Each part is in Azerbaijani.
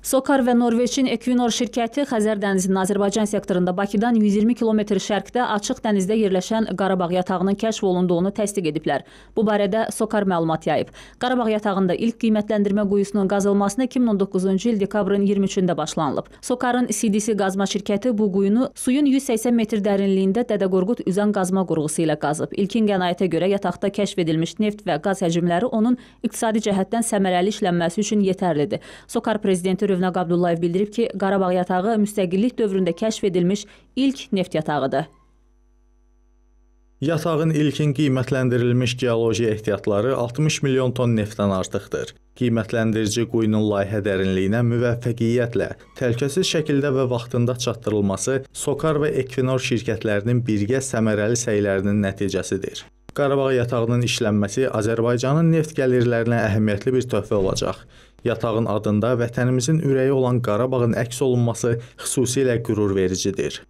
Sokar və Norveçin Equinor şirkəti Xəzər dənizinin Azərbaycan sektorunda Bakıdan 120 km şərqdə açıq dənizdə yerləşən Qarabağ yatağının kəşf olunduğunu təsdiq ediblər. Bu barədə Sokar məlumat yayıb. Qarabağ yatağında ilk qiymətləndirmə quyusunun qazılmasına 2019-cu il dekabrın 23-də başlanılıb. Sokarın CDC qazma şirkəti bu quyunu suyun 180 metr dərinliyində Dədə Qorqud üzən qazma qurğusu ilə qazıb. İlkin qənaətə görə yataqda kəşf edilmiş neft və qaz həcmləri onun iqtisadi cəhətdən səmərəli işlənməsi üçün yetərlidir. Sokar prezidenti Rövnaq Abdullayev bildirib ki, Qarabağ yatağı müstəqillik dövründə kəşf edilmiş ilk neft yatağıdır. Yatağın ilkin qiymətləndirilmiş geoloji ehtiyatları 60 milyon ton neftdən artıqdır. Qiymətləndirici quyunun layihə dərinliyinə müvəffəqiyyətlə, təhlükəsiz şəkildə və vaxtında çatdırılması Sokar və Equinor şirkətlərinin birgə səmərəli səylərinin nəticəsidir. Qarabağ yatağının işlənməsi Azərbaycanın neft gəlirlərinə əhəmiyyətli bir töhfə olacaq. Yatağın adında vətənimizin ürəyi olan Qarabağın əks olunması xüsusilə qürur vericidir.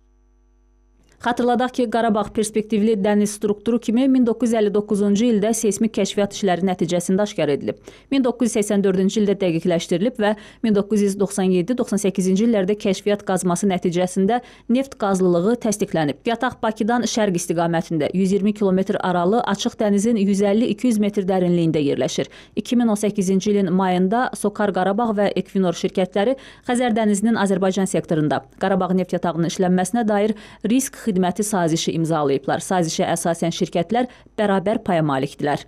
Xatırladaq ki, Qarabağ perspektivli dəniz strukturu kimi 1959-cu ildə seysmik kəşfiyyat işləri nəticəsində aşkar edilib. 1984-cü ildə dəqiqləşdirilib və 1997-98-ci illərdə kəşfiyyat qazması nəticəsində neft qazlılığı təsdiqlənib. Yataq Bakıdan şərq istiqamətində 120 km aralı açıq dənizin 150-200 metr dərinliyində yerləşir. 2018-ci ilin mayında Sokar Qarabağ və Equinor şirkətləri Xəzər dənizinin Azərbaycan sektorunda Qarabağ neft yatağının işlənməsinə dair risk xidməti sazişi imzalayıblar. Sazişə əsasən şirkətlər bərabər paya malikdirlər.